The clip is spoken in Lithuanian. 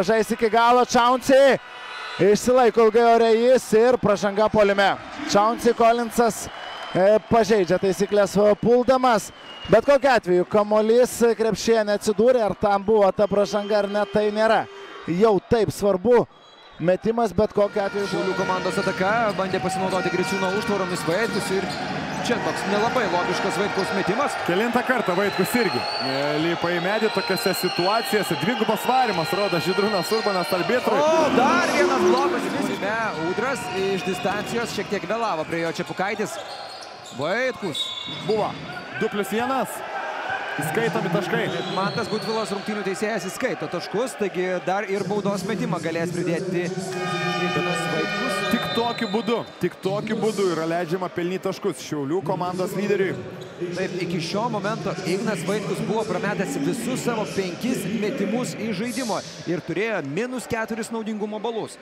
žais iki galo Čiaunsi. Išsilaiko ilgai ore jis ir pražanga polime. Čiaunsi Kolinsas e, pažeidžia taisyklės puldamas. Bet kokiu atveju, kamolys krepšėje neatsidūrė, ar tam buvo ta pražanga ar ne, tai nėra. Jau taip svarbu metimas, bet kokiu atveju. Šiaulių komandos ataka bandė pasinaudoti Griciūno užtvaromis Vaitkus ir čia toks nelabai logiškas Vaitkaus metimas. Kelintą kartą Vaitkus irgi e, lipa į medį tokiose situacijose. Dvigubas varimas, rodo Žydrūnas Urbanas arbitrui. O, dar vienas blokas. Pusime Udras iš distancijos šiek tiek vėlavo prie jo Čiapukaitis. Vaitkus. Buvo 2 plus 1. Įskaitomi taškai. Mantas Gutvilas rungtynių teisėjas įskaito taškus, taigi dar ir baudos metimą galės pridėti Ignas Vaitkus. Tik tokiu būdu, tik tokiu būdu yra leidžiama pelnyti taškus Šiaulių komandos lyderiui. Taip, iki šio momento Ignas Vaitkus buvo prametęs visus savo penkis metimus į žaidimo ir turėjo minus keturis naudingumo balus.